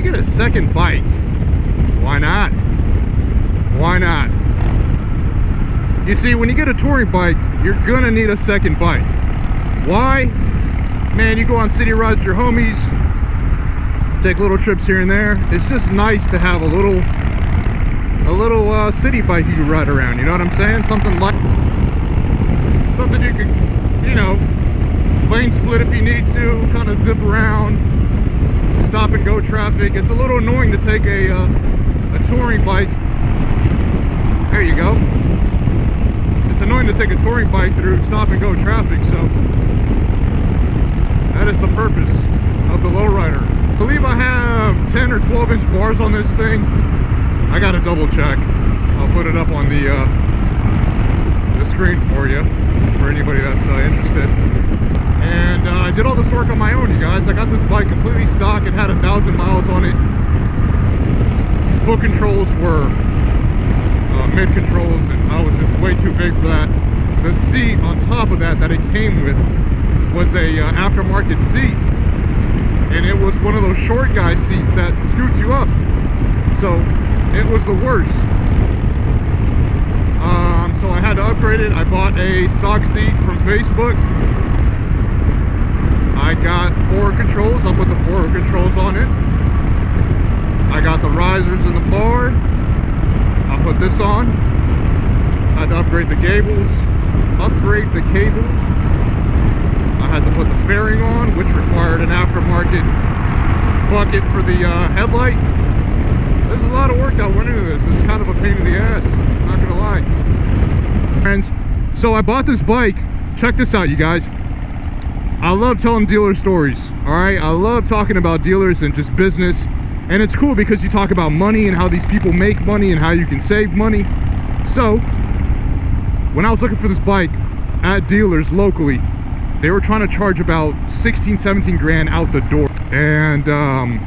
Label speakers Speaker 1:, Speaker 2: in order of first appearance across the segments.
Speaker 1: get a second bike. Why not? Why not? You see, when you get a touring bike, you're gonna need a second bike. Why? Man, you go on city rides with your homies, take little trips here and there. It's just nice to have a little, a little uh, city bike you can ride around. You know what I'm saying? Something like, something you can, you know, lane split if you need to, kind of zip around, stop and go traffic. It's a little annoying to take a, uh, a touring bike. There you go. It's annoying to take a touring bike through stop and go traffic, so that is the purpose of the lowrider. I believe I have 10 or 12 inch bars on this thing. I gotta double check. I'll put it up on the, uh, the screen for you, for anybody that's uh, interested. And uh, I did all this work on my own, you guys. I got this bike completely stock. It had a thousand miles on it. Foot controls were uh, mid controls, and I was just way too big for that. The seat on top of that that it came with was a uh, aftermarket seat, and it was one of those short guy seats that scoots you up. So it was the worst. Um, so I had to upgrade it. I bought a stock seat from Facebook. I got forward controls. I'll put the forward controls on it. I got the in the bar. I'll put this on. I had to upgrade the gables, upgrade the cables. I had to put the fairing on, which required an aftermarket bucket for the uh, headlight. There's a lot of work that went into this. It's kind of a pain in the ass, not gonna lie. Friends, so I bought this bike. Check this out, you guys. I love telling dealer stories, all right? I love talking about dealers and just business. And it's cool because you talk about money and how these people make money and how you can save money. So, when I was looking for this bike at dealers locally, they were trying to charge about 16, 17 grand out the door. And um,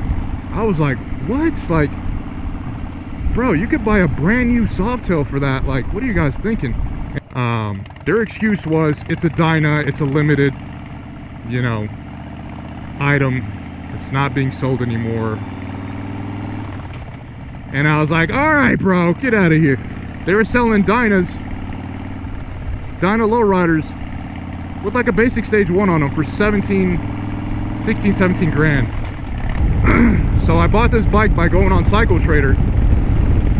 Speaker 1: I was like, what? Like, bro, you could buy a brand new Softail for that. Like, what are you guys thinking? Um, their excuse was, it's a Dyna, it's a limited, you know, item. It's not being sold anymore. And I was like, all right, bro, get out of here. They were selling Dynas, Dyna lowriders, with like a basic stage one on them for 17, 16, 17 grand. so I bought this bike by going on Cycle Trader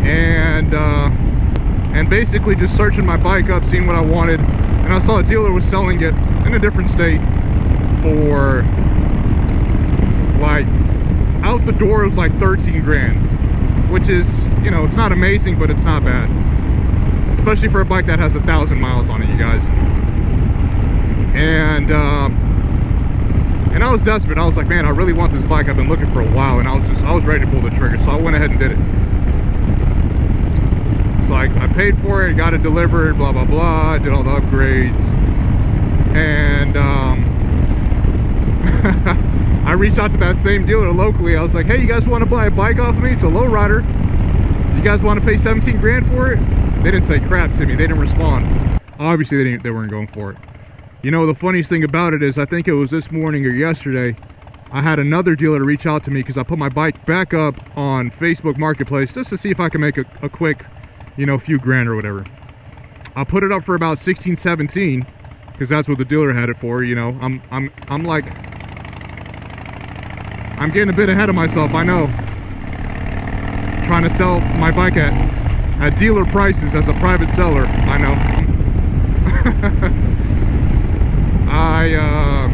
Speaker 1: and uh, and basically just searching my bike up, seeing what I wanted. And I saw a dealer was selling it in a different state for like out the door it was like 13 grand, which is, you know, it's not amazing, but it's not bad. Especially for a bike that has a thousand miles on it, you guys. And um, and I was desperate. I was like, man, I really want this bike. I've been looking for a while, and I was just, I was ready to pull the trigger. So I went ahead and did it. So I, I paid for it, got it delivered, blah blah blah. I Did all the upgrades, and um, I reached out to that same dealer locally. I was like, hey, you guys want to buy a bike off of me? It's a lowrider. You guys want to pay 17 grand for it? They didn't say crap to me. They didn't respond. Obviously, they didn't. They weren't going for it. You know, the funniest thing about it is, I think it was this morning or yesterday, I had another dealer reach out to me because I put my bike back up on Facebook Marketplace just to see if I can make a, a quick, you know, few grand or whatever. I put it up for about 16, 17 because that's what the dealer had it for. You know, I'm, I'm, I'm like, I'm getting a bit ahead of myself. I know. Trying to sell my bike at at dealer prices as a private seller. I know. I uh,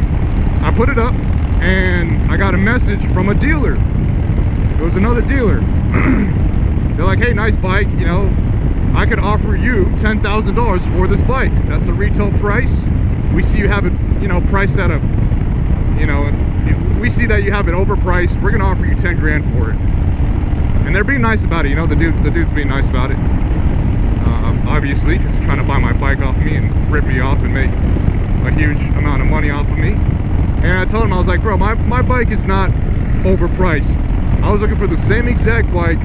Speaker 1: I put it up and I got a message from a dealer. It was another dealer. They're like, hey, nice bike, you know, I could offer you $10,000 for this bike. That's the retail price. We see you have it, you know, priced at a, you know, we see that you have it overpriced. We're gonna offer you 10 grand for it. And they're being nice about it, you know, the dude, the dude's being nice about it. Um, obviously, because he's trying to buy my bike off me and rip me off and make a huge amount of money off of me. And I told him, I was like, bro, my, my bike is not overpriced. I was looking for the same exact bike,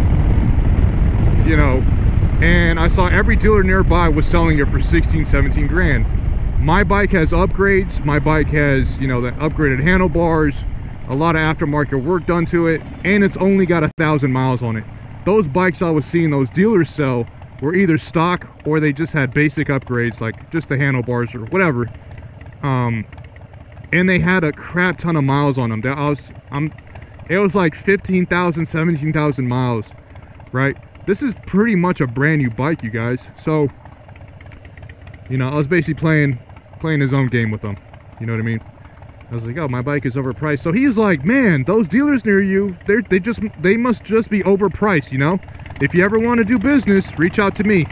Speaker 1: you know, and I saw every dealer nearby was selling it for 16, 17 grand. My bike has upgrades. My bike has, you know, the upgraded handlebars, a lot of aftermarket work done to it, and it's only got a thousand miles on it. Those bikes I was seeing those dealers sell were either stock or they just had basic upgrades like just the handlebars or whatever. Um, and they had a crap ton of miles on them. I was, I'm, it was like 15,000, 17,000 miles, right? This is pretty much a brand new bike, you guys. So, you know, I was basically playing, playing his own game with them. You know what I mean? I was like, oh, my bike is overpriced. So he's like, man, those dealers near you, they they just they must just be overpriced, you know? If you ever want to do business, reach out to me.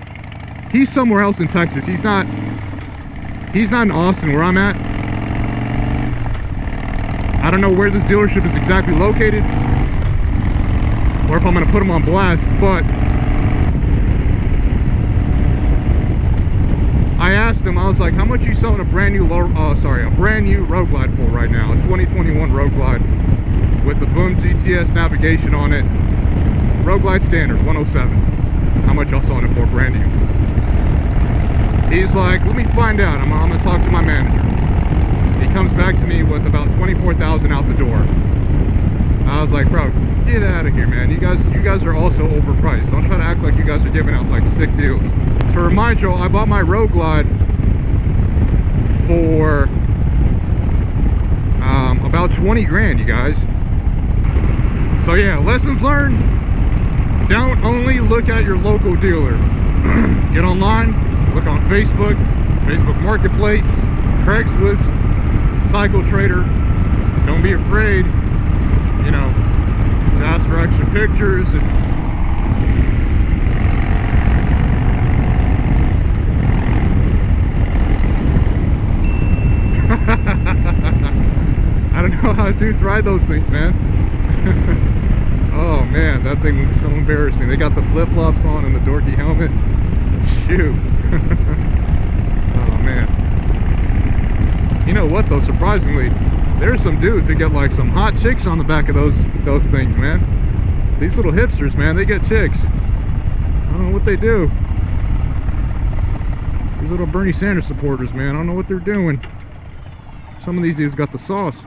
Speaker 1: He's somewhere else in Texas. He's not he's not in Austin where I'm at. I don't know where this dealership is exactly located or if I'm going to put him on blast, but I asked him, I was like, how much are you selling a brand new, low, uh, sorry, a brand new Road Glide for right now? A 2021 Road Glide with the Boom GTS navigation on it. Road Glide Standard, 107. How much y'all selling it for brand new? He's like, let me find out. I'm, I'm gonna talk to my manager. He comes back to me with about 24,000 out the door. I was like, bro, get out of here, man. You guys, you guys are also overpriced. Don't try to act like you guys are giving out like sick deals. To remind you, I bought my Road Glide for um, about 20 grand, you guys. So yeah, lessons learned. Don't only look at your local dealer. Get online, look on Facebook, Facebook Marketplace, Craigslist, Cycle Trader. Don't be afraid, you know, to ask for extra pictures. I don't dudes ride those things, man. oh man, that thing looks so embarrassing. They got the flip-flops on and the dorky helmet. Shoot. oh man. You know what though, surprisingly, there's some dudes who get like some hot chicks on the back of those those things, man. These little hipsters, man, they get chicks. I don't know what they do. These little Bernie Sanders supporters, man, I don't know what they're doing. Some of these dudes got the sauce.